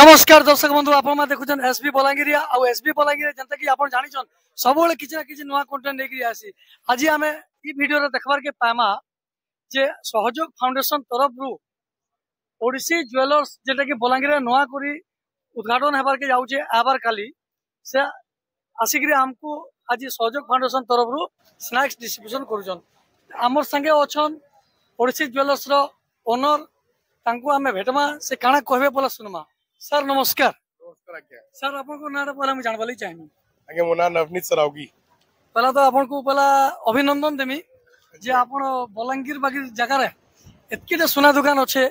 নমস্কার দর্শক বন্ধু আপনার দেখুছেন এসবি বলাঙ্গীরিয়া আসবি এসবি বলাঙ্গীরিয়া যেটা কি আপনার জানিছেন সবুলে কিছু না কিছু নয় কন্টেন্ট নিয়ে আসি আজ আমি এই ভিডিওরে দেখবার কে পাইমা যে সহযোগ ফাউন্ডেশন তরফ রু ওড়িশি জুয়েলার্স যেটা কি বলাঙ্গীরে নয় করে উদ্ঘাটন হবার কে যাচ্ছে আবার কালি সে আসিক আমি আজ সহযোগ ফাউন্ডেশন তরফ রু স্ন্যাক্স ডিস্ট্রিবিউশন করছেন আমার সাথে অছন ওড়িশি জুয়েলর্স র ওনর তাঙ্কু আমি ভেটমা সে কানা কহবে বলে শুনমা सर नमस्कार नमस्कार आज्ञा सर आपको नारा पहला मैं जानवाली चाहिए ଆଜ୍ଞା ମୋ ନାଁ ନବନୀତ ସରାଉଗୀ ପହିଲା ତ ଆପଣଙ୍କୁ ପହିଲା ଅଭିନନ୍ଦନ ଦେମି ଯେ ଆପଣ ବଲାଙ୍ଗୀର ବାକି ଜାଗାରେ ଏତକିଟା ସୁନା ଦୋକାନ ଅଛେ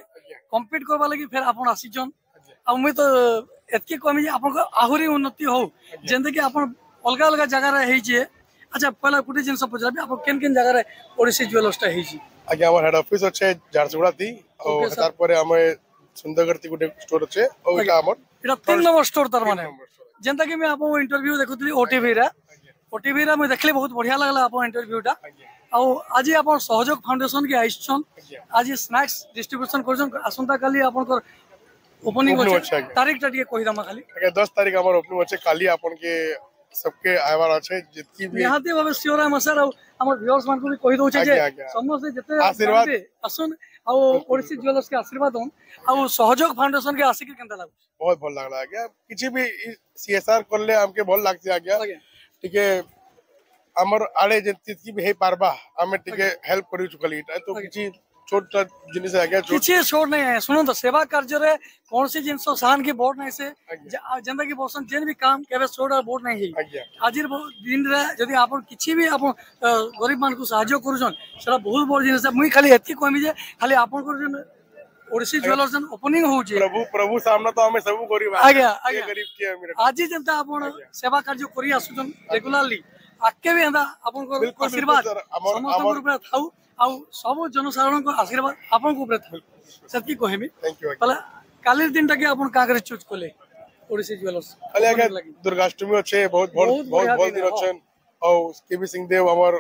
କମ୍ପିଟ୍ କରବା ଲାଗି ଫେର ଆପଣ ଆସିଛନ୍ ଆଉ ମୁଇଁ ତ ଏତକି କମି ଆପଣଙ୍କ ଆହୁରି ଉନ୍ନତି ହଉ ଯେନ୍ତାକି ଆପଣ ଅଲଗା ଅଲଗା ଜାଗାରେ ହେଇଛେ ଆଚ୍ଛା ପହିଲା ଗୋଟେ ଜିନିଷ ପଚାରିବି ଆପଣ କେନ୍ କେନ୍ ଜାଗାରେ ଓଡ଼ିଶୀ ଜୁଏଲର୍ସଟା ହେଇଛି ଆଜ୍ଞା ଆମର ହେଡ୍ ଅଫିସ୍ ଅଛେ ଝାରସୁଗୁଡ଼ାତି ଆଉ ତାପରେ ଆମେ সুন্দরগড় গোটে স্টোর আছে ও এটা আমার এটা তিন নম্বর স্টোর তার মানে যেটা কি আপন ইন্টারভিউ দেখুলি ওটিভি রে ওটিভি রে আমি দেখলি বহুত বঢ়িয়া লাগলা আপন ইন্টারভিউটা আউ আজি আপন সহযোগ ফাউন্ডেশন কি আইছন আজি স্ন্যাক্স ডিস্ট্রিবিউশন করছন আসন্তা কালি আপনকর ওপেনিং আছে তারিখটা টিকে কই দামা খালি 10 তারিখ আমার ওপেনিং আছে কালি আপনকে सबके आयवार अच्छे जितकी भी निहाती भावे सियोरा मसर और हमर व्यूअर्स मान को भी कहि दउ छै जे समस्त जते आशीर्वाद असन ଆଉ ଓଡ଼ିଶୀ ଜୁଏଲର୍ସ ଆଶୀର୍ବାଦ ହଉନ୍ ଆଉ ସହଯୋଗ ଫାଉଣ୍ଡେସନ କେ ଆସିକି କେନ୍ତା ଲାଗୁଛି ବହୁତ ଭଲ ଲାଗଲା ଆଜ୍ଞା କିଛି ବି ସିଏସ୍ଆର୍ କଲେ ଆମକେ ଭଲ ଲାଗୁଛି ଆଜ୍ଞା ଟିକେ ଆମର ଆଡ଼େ ଯେତିକି ବି ହେଇପାରବା ଆମେ ଟିକେ ହେଲ୍ପ କରୁଛୁ ଖାଲି ଏଇଟା ତ କିଛି છોટા જિનિસ આગ્યા କିଛି ଛୋଟ ନାହିଁ ଆଜ୍ଞା ଶୁଣନ୍ତୁ ସେବା କାର୍ଯ୍ୟରେ କୌଣସି ଜିନିଷ ସାହାନକି ଭୋଟ ନାହିଁ ସେ ଯେ- ଆଉ ଯେନ୍ତାକି ବର୍ଷନ ଯେନ୍ ବି କାମ କେବେ ଛୋଟ ଭୋଟ ନାହିଁ ହେଇ ଆଜ୍ଞା। ଆଜିର ବହୁ- ଦିନରେ ଯଦି ଆପଣ କିଛି ବି ଆପଣ ଅ, ଗରିବମାନଙ୍କୁ ସାହାଯ୍ୟ କରୁଛନ୍ ସେଟା ବହୁତ ବଡ଼ ଜିନିଷ ମୁଇଁ ଖାଲି ଏତିକି କହିବି ଯେ ଖାଲି ଆପଣଙ୍କର ଯେନ୍ ଓଡ଼ିଶୀ ଜୁଏଲର୍ସ ଯେନ୍ ଓପନିଂ ହେଉଛି પ્રભુ પ્રભુ સામના તો અમે સૌ ગરીબ આગ્યા, આગ્યા। ગરીબ કે અમીર આજી ଯେନ୍ତା ଆପଣ ସେବା କାର୍ଯ୍ୟ କରି ଆସୁଛନ୍ ରେଗୁଲାରଲି ଆଗକେ ବି ଏନ୍ତା ଆପଣଙ୍କ ଆଶୀର୍ବାଦ ସମସ୍ତଙ୍କର ଉପରେ ଥାଉ ଆଉ ସବୁ ଜନସାଧାରଣଙ୍କ ଆଶୀର୍ବାଦ ଆପଣଙ୍କ ଉପରେ ଥାଉ ସେତିକି କହିବି ବୋଲେ କାଲି ଦିନଟାକି ଆପଣ କାଗରେ ଚୁଜ୍ କଲେ ଓଡ଼ିଶୀ ଜୁଏଲର୍ସ ଦୁର୍ଗାଷ୍ଟମୀ ଅଛେ ବହୁତ ଭଲ ବହୁତ ଭଲ ଅଛନ୍ ଆଉ କେବି ସିଂ ଦେବ ଆମର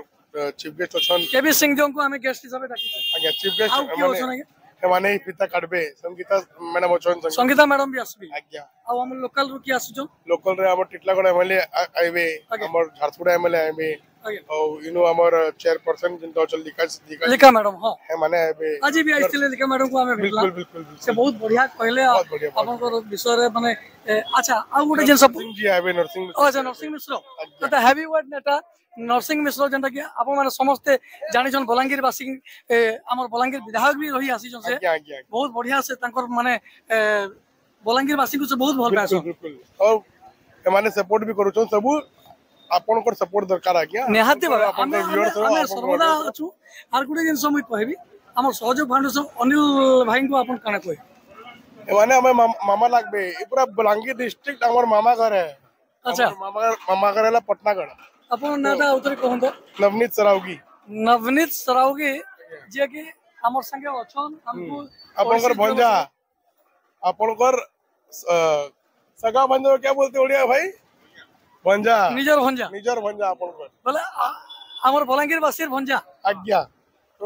ଚିଫ ଗେଷ୍ଟ ଅଛନ୍ କେବି ସିଂ ଦେବଙ୍କୁ ଆମେ ଗେଷ୍ଟ ହିସାବରେ ଡାକିଛୁ ଆଜ୍ଞା ଚିଫ ଗେଷ୍ଟ ଆଉ କିଏ ଅଛନ୍ ଆଜ୍ଞା ସେମାନେ ଫିତା କାଢବେ ସଙ୍ଗୀତା ମ୍ୟାଡାମ ଅଛନ୍ତି ସଙ୍ଗୀତା ମ୍ୟାଡାମ ବି ଆସିବେ ଆଜ୍ଞା ଆଉ ଆମ ଲୋକାଲ ରୁ କିଏ ଆସୁଛ ଲୋକାଲ ରେ ଆମର ଟିଟଲାଗଡ ଏମଏଲଏ ଆଇବେ ଆମର ଝାରସୁଗୁଡା ଏମଏଲଏ ଆଇବେ और इनो हमर चेयरपर्सन जिनका चल लिखा लिखा लिखा मैडम हां है माने अबे आज भी आइस ले लिखा मैडम को हमें बिल्कुल बिल्कुल से बहुत बढ़िया कहले अपन को विषय रे माने अच्छा आ गोटे जिन सब जी आबे नर्सिंग अच्छा नर्सिंग मिश्र अच्छा। तो हैवी वर्ड नेता নরসিং মিশ্র যেটা কি আপন মানে সমস্তে জানিছন বলাঙ্গীর বাসী আমার বলাঙ্গীর বিধায়ক বি রহি আসিছন সে বহুত বঢ়িয়া সে তাঙ্কর মানে বলাঙ্গীর বাসী কু বহুত ভাল পাইছন বিলকুল আর ଆପଣଙ୍କର ସପୋର୍ଟ ଦରକାର ଆଜ୍ଞା ନିହାତି ଭାବେ ଆମେ ଆମେ ସର୍ବଦା ଅଛୁ ଆର୍ ଗୋଟେ ଜିନିଷ ମୁଇଁ କହିବି ଆମ ସହଯୋଗ ଫାଉଣ୍ଡେସନ ଅନିଲ ଭାଇଙ୍କୁ ଆପଣ କାଣା କହିବେ ଏମାନେ ଆମେ ମାମା ଲାଗବେ ଏ ପୁରା ବଲାଙ୍ଗୀର ଡିଷ୍ଟ୍ରିକ୍ଟ ଆମର ମାମା ଘର ହେ ଆଚ୍ଛା ମାମା ମାମା ଘର ହେଲା ପଟନାଗଡ଼ ଆପଣ ନାଁଟା ଆଉଥରେ କୁହନ୍ତୁ ନବନୀତ ସରାଉଗୀ ନବନୀତ ସରାଉଗୀ ଯିଏକି ଆମର ସାଙ୍ଗେ ଅଛନ୍ ଆମକୁ ଆପଣଙ୍କର ଭଞ୍ଜା ଆପଣଙ୍କର सगा बंधु क्या बोलते ओडिया भाई ভঞ্জা নিজের ভঞ্জা নিজের ভঞ্জা আপনার বলে আমার বলাঙ্গীর বাসীর ভঞ্জা আজ্ঞা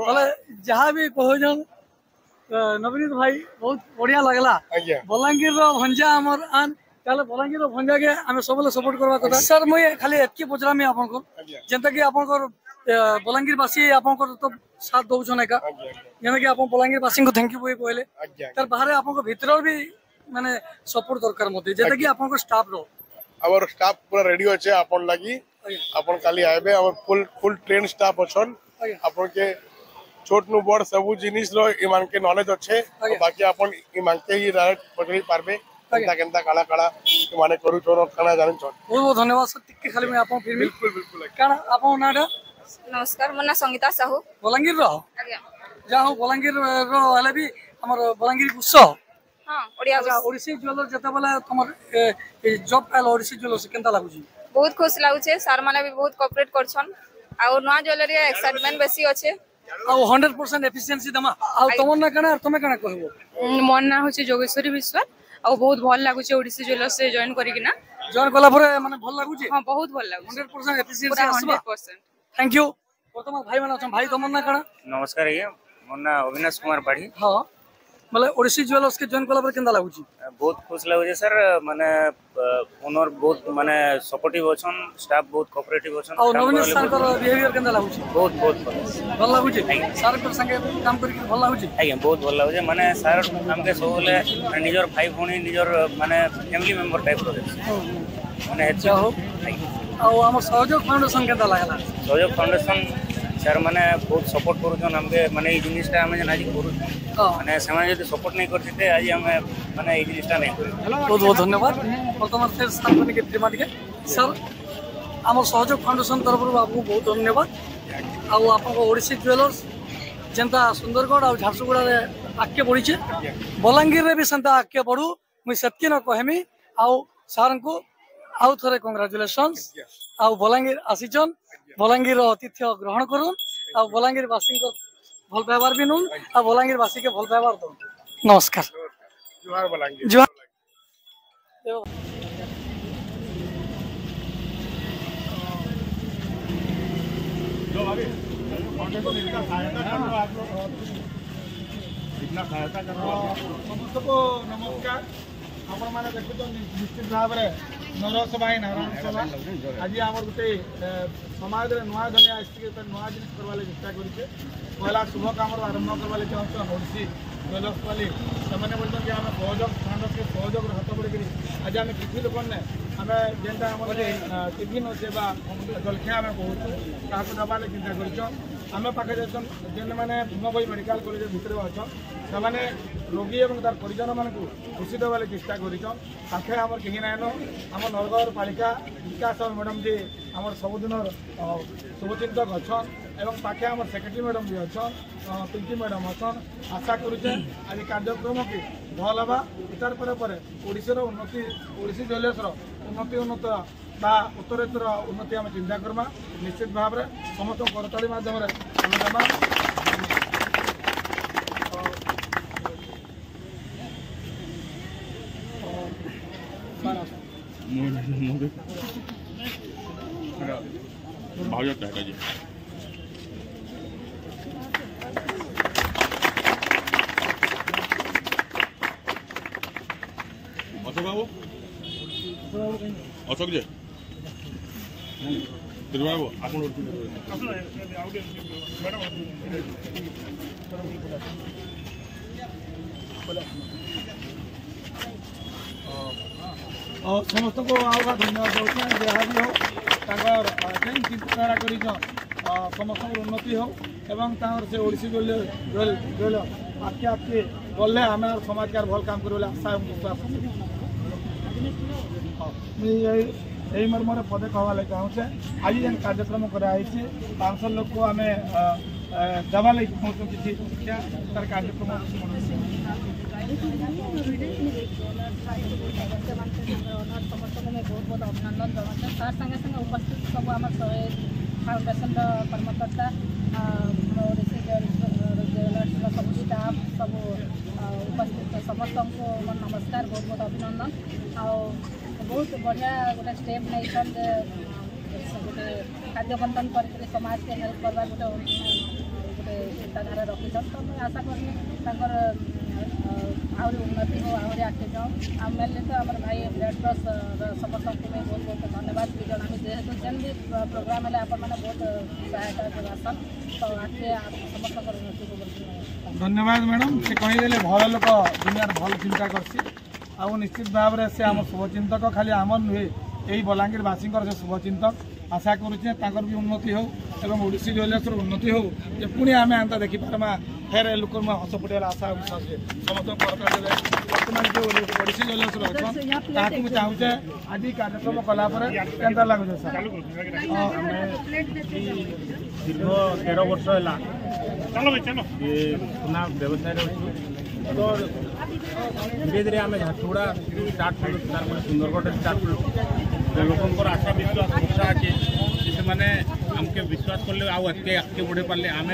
বলে যাহা বি কহজন নবনীত ভাই বহুত বড়িয়া লাগলা বলাঙ্গীর ভঞ্জা আমার আন তাহলে বলাঙ্গীর ভঞ্জা কে আমি সবলে সাপোর্ট করবা কথা স্যার মই খালি এতকি পচরামি আপনার যেটা কি আপনার বলাঙ্গীর বাসী আপনার তো সাথ দৌছন একা যেটা কি আপনার বলাঙ্গীর বাসী থ্যাংক ইউ বই কহলে তার বাহারে আপনার ভিতর বি মানে সপোর্ট দরকার মধ্যে যেটা কি আপনার স্টাফ রো আমার স্টাফ পুরা রেডি আছে আপন লাগি আপন কালি আইবে আমার ফুল ফুল ট্রেন স্টাফ অছন আপনকে ছোট নু বড় সবু জিনিস র ইমানকে নলেজ আছে বাকি আপন ইমানকে ই ডাইরেক্ট পচলি পারবে কেনতা কেনতা কালা কালা মানে করুছন খানা জানিছন বহুত বহুত ধন্যবাদ স্যার টিকে খালি মে আপন ফির বিলকুল বিলকুল কারণ আপন নাটা নমস্কার মো না সঙ্গীতা সাহু বলাঙ্গীর র আজ্ঞা যা হো বলাঙ্গীর র হলে বি আমার বলাঙ্গীর উৎসব ହଁ ଓଡ଼ିଆ ଓଡ଼ିଶୀ ଜ୍ୱେଲର ଯେତେବେଳେ ତମର ଜବ୍ ପାଇଲ ଓଡ଼ିଶୀ ଜ୍ୱେଲର୍ସ କେନ୍ତା ଲାଗୁଛି ବହୁତ ଖୁସି ଲାଗୁଛେ ସାର୍ମାନେ ବି ବହୁତ କୋପରେଟ୍ କରୁଛନ୍ ଆଉ ନୂଆ ଜ୍ୱେଲେରୀ ଏକ୍ସାଇଟମେଣ୍ଟ ବେଶୀ ଅଛେ ଆଉ ହଣ୍ଡ୍ରେଡ୍ ପରସେଣ୍ଟ ଏଫିସିଏନ୍ସି ଦେମା ଆଉ ତମର ନା କାଣା ତମେ କାଣା କହିବ ମୋର ନାଁ ହେଉଛି ଯୋଗେଶ୍ୱରୀ ବିଶ୍ୱାଳ ଆଉ ବହୁତ ଭଲ ଲାଗୁଛି ଓଡ଼ିଶୀ ଜ୍ୱେଲର୍ସରେ ଜଏନ୍ କରିକିନା ଜଏନ୍ କଲା ପରେ ମାନେ ଭଲ ଲାଗୁଛି ହଁ ବହୁତ ଭଲ ଲାଗୁଛି ହଣ୍ଡ୍ରେଡ୍ ପରସେଣ୍ଟ ଏଫିସିଏନ୍ସି ଆସିବ ଥ୍ୟାଙ୍କ ୟୁ ବର୍ତ୍ତମାନ ଭାଇମାନେ ଅଛନ୍ତି ଭାଇ ତମର ନା କାଣା ନମସ୍କାର ଆଜ୍ଞା ମୋର ନାଁ ଅବିନାଶ କୁମାର ପାଢ଼ୀ ହଁ ବୋଲେ ଓଡ଼ିଶୀ ଜୁଏଲର୍ସକେ ଜଏନ୍ କଲା ପରେ କେନ୍ତା ଲାଗୁଛି ବହୁତ ଖୁସି ଲାଗୁଛି ସାର୍ ମାନେ ଓନର୍ ବହୁତ ମାନେ ସପୋର୍ଟିଭ୍ ଅଛନ୍ ଷ୍ଟାଫ୍ ବହୁତ କୋପରେଟିଭ୍ ଅଛନ୍ ଆଉ ନବୀନ ସାର୍ଙ୍କର ବିହେଭିଅର୍ କେନ୍ତା ଲାଗୁଛି ବହୁତ ବହୁତ ଭଲ ଭଲ ଲାଗୁଛି ସାର୍ଙ୍କ ସାଙ୍ଗେ କାମ କରିକି ଭଲ ଲାଗୁଛି ଆଜ୍ଞା ବହୁତ ଭଲ ଲାଗୁଛି ମାନେ ସାର୍ ଆମକେ ସବୁବେଳେ ନିଜର ଭାଇ ଭଉଣୀ ନିଜର ମାନେ ଫ୍ୟାମିଲି ମେମ୍ବର ଟାଇପ୍ର ମାନେ ହେଉ ଆଉ ଆମ ସହଯୋଗ ଫାଉଣ୍ଡେସନ୍ କେନ୍ତା ଲାଗିଲା ସହଯୋଗ ଫାଉଣ୍ଡେସନ୍ স্যারমানে বহুত সপোর্ট করুছন আমাকে মানে এই জিনিসটা আমি যেন আজি করুছ মানে সেমানে যদি সপোর্ট নাই করছিতে আজি আমি মানে এই জিনিসটা নাই করি বহুত বহুত ধন্যবাদ বর্তমান ফের স্যারমানকে ত্রিমাদিকে স্যার আমার সহযোগ ফাউন্ডেসন তরফর আপনার বহুত ধন্যবাদ ଆଉ ଆପଣଙ୍କ ଓଡ଼ିଶୀ ଜୁଏଲର୍ସ ଯେନ୍ତା ସୁନ୍ଦରଗଡ଼ ଆଉ ଝାରସୁଗୁଡ଼ାରେ ଆଗ୍କେ ବଢ଼ିଛେ ବଲାଙ୍ଗୀରରେ ବି ସେନ୍ତା ଆଗ୍କେ ବଢ଼ୁ ମୁଇଁ ସେତ୍କି ନ କହେମି ଆଉ ସାର୍ଙ୍କୁ ଆଉ ଥରେ କଂଗ୍ରାଚୁଲେସନ୍ସ ଆଉ ବଲାଙ୍ଗୀର ଆସିଛନ୍ ବଲାଙ୍ଗୀରର ଆତିଥ୍ୟ ଗ୍ରହଣ କରୁନ୍ ଆଉ ବଲାଙ୍ଗୀରବାସୀଙ୍କ ଭଲ ପାଇବାର ବି ନୁନ୍ ଆଉ ବଲାଙ୍ଗୀରବାସୀକେ ଭଲ ପାଇବାର ଦଉନ୍ ନମସ୍କାର ଜୁହାର इतना सहायता कर समस्त को नमस्कार आपण मैंने देखुन निश्चित भाव में ନରସଭାଏ ନାରାୟଣ ସଭା ଆଜି ଆମର ଗୋଟେ ସମାଜରେ ନୂଆ ଧନି ଆସିକି ଗୋଟେ ନୂଆ ଜିନିଷ କରିବାର ଚେଷ୍ଟା କରିଛେ ପହିଲା ଶୁଭ କାମର ଆରମ୍ଭ କରିବାର ଚାହୁଁଛୁ ଓଡ଼ିଶୀ ଜୟଲକ୍ଷ ପାଲି ସେମାନେ ବୋଲିଛନ୍ତି ଆମେ ସହଯୋଗ ସ୍ଥାନକେ ସହଯୋଗର ହାତ ବଢ଼ିକିରି ଆଜି ଆମେ କିଛି ଲୋକମାନେ ଆମେ ଯେନ୍ଟା ଆମର ଟିଫିନ୍ ଅଛେ ବା ଜଳଖିଆ ଆମେ କହୁଛୁ ତାହାକୁ ଦେବାର୍ ଲାଗି ଚିନ୍ତା କରିଛୁ ଆମେ ପାଖରେ ଯେନ୍ ଯେନ୍ମାନେ ଭୀମବଇ ମେଡ଼ିକାଲ କଲେଜ ଭିତରେ ଅଛନ୍ সে রোগী এবং তার পরিজন মানুষ খুশি ଦେବାର୍ চেষ্টা କରିଛନ୍ পাখে আমার କେହି নাইন আমার ନରଗଡ଼ পাড়িকা বিকাশ ম্যাডাম ଯେ আমার ସବୁଦିନର শুভচিন্তক ଅଛନ୍ এবং পাখে আমার সেক্রেটারি ম্যাডাম বি অছন পিঙ্কি ম্যাডাম অছন আশা করুছে আজ কার্যক্রমকে ভাল হওয়া তার পরে পরে ওড়িশার উন্নতি ওড়িশী জুয়েলার্সর উন্নতি উন্নত বা উত্তরোত্তর উন্নতি আমি চিন্তা করবা নিশ্চিত ভাবে সমস্ত করতালি মাধ্যমে আমি দেবা 먹을 맛있다 여기까지 어서 가고 어서 그지 들어가고 앞으로 들어가고 ସମସ୍ତଙ୍କୁ ଆଉ ଧନ୍ୟବାଦ ଦେଉଛେ ଯାହା ବି ହଉ ତାଙ୍କର କେନ୍ ଚିନ୍ତାଧାରା କରିଛନ୍ ସମସ୍ତଙ୍କର ଉନ୍ନତି ହଉ ଏବଂ ତାଙ୍କର ସେ ଓଡ଼ିଶୀ ଗଲେ ଆଗ୍କେ ଆଗ୍କେ ଗଲେ ଆମେ ଆଉ ସମାଜକାର ଭଲ କାମ କରିବୁ ବୋଲି ଆଶା ଏବଂ ବିଶ୍ୱାସ ମୁଇଁ ଏହି ମର୍ମରେ ପଦେ କହିବା ଲାଗି ଚାହୁଁଛେ ଆଜି ଯେନ୍ କାର୍ଯ୍ୟକ୍ରମ କରାହେଇଛି ପାଞ୍ଚଶହ ଲୋକକୁ ଆମେ ଦେବା ଲାଗି ଚାହୁଁଛୁ କିଛି ଶିକ୍ଷା ତାର କାର୍ଯ୍ୟକ୍ରମ ବହୁତ ଅଭିନନ୍ଦନ ଜଣାଉଛେ ସାର୍ ସାଙ୍ଗେ ସାଙ୍ଗେ ଉପସ୍ଥିତ ସବୁ ଆମର ଶହେ ଫାଉଣ୍ଡେସନର କର୍ମକର୍ତ୍ତା ରିସିଭ୍ର ସବୁ ଷ୍ଟାଫ୍ ସବୁ ଉପସ୍ଥିତ ସମସ୍ତଙ୍କୁ ମୋର ନମସ୍କାର ବହୁତ ବହୁତ ଅଭିନନ୍ଦନ ଆଉ ବହୁତ ବଢ଼ିଆ ଗୋଟେ ଷ୍ଟେପ୍ ନେଇଛନ୍ ଯେ ଗୋଟେ ଖାଦ୍ୟ ବଣ୍ଟନ କରିକିରି ସମାଜକେ ହେଲ୍ପ କରିବା ଗୋଟେ ଚିନ୍ତାଧାରା ରଖିଛନ୍ ତ ମୁଇଁ ଆଶା କରୁଛି ତାଙ୍କର ଆହୁରି ଉନ୍ନତି ହଉ ଆହୁରି ଆଗକେ ଯାଉ ଆଉ ମେନ୍ଲି ତ ଆମର ଭାଇ ବ୍ଲଡ୍ କ୍ରସ୍ ସମସ୍ତଙ୍କୁ ମୁଇଁ ବହୁତ ବହୁତ ଧନ୍ୟବାଦ ବି ଜଣାମି ଯେହେତୁ ଯେନ୍ ବି ପ୍ରୋଗ୍ରାମ୍ ହେଲେ ଆପଣମାନେ ବହୁତ ସହାୟତା ଯୋଗାସନ୍ ତ ଆଗକେ ସମସ୍ତଙ୍କର ଉନ୍ନତି ଧନ୍ୟବାଦ ମ୍ୟାଡ଼ାମ୍ ସେ କହିଦେଲେ ଭଲ ଲୋକ ଦୁନିଆରେ ଭଲ ଚିନ୍ତା କରସି ଆଉ ନିଶ୍ଚିତ ଭାବରେ ସେ ଆମ ଶୁଭଚିନ୍ତକ ଖାଲି ଆମର ନୁହେଁ এই বলাঙ্গীরবাসীঙ্কর সে শুভচিন্তক আশা করুছে তাঁর বি উন্নতি হোক ଏବଂ ଓଡ଼ିଶୀ ଜୁଏଲର୍ସର ଉନ୍ନତି ହେଉ ଯେ ପୁଣି ଆମେ ଏନ୍ତା ଦେଖିପାରମା ଫେର ଲୋକଙ୍କୁ ହସ ଫୁଟେଇବାର ଆଶା ବିଶ୍ୱାସ ସମସ୍ତଙ୍କୁ ପ୍ରକାର ଦେଲେ ବର୍ତ୍ତମାନ ଯେଉଁ ଓଡ଼ିଶୀ ଜୁଏଲର୍ସର ଅଛନ୍ ତାହାକୁ ମୁଁ ଚାହୁଁଛେ ଆଜି କାର୍ଯ୍ୟକ୍ରମ କଲାପରେ କେନ୍ତା ଲାଗୁଛି ସାର୍ ଦୀର୍ଘ ତେର ବର୍ଷ ହେଲା ସୁନା ବ୍ୟବସାୟରେ ଅଛୁ ତ ଧୀରେ ଧୀରେ ଆମେ ଝାରସୁଗୁଡ଼ା ଷ୍ଟାର୍ଟ କଲୁ ତାର ସୁନ୍ଦରଗଡ଼ରେ ଷ୍ଟାର୍ଟ କଲୁ ଲୋକଙ୍କର ଆଶା ବିଶ୍ୱାସ ଅଛି ସେମାନେ आमके विश्वास कले आगे आगे बढ़े पारे आम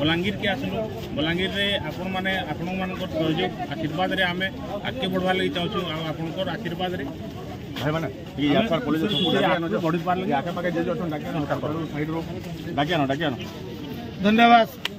बलांगीर के आसलू बलांगीर आपण मैंने आपण मान सहयोग आशीर्वाद रे आम आगे बढ़वा लगी चाहूँ आपंकर आशीर्वाद रे भाई मैंने बढ़ी पारे आगे पाखे जे धन्यवाद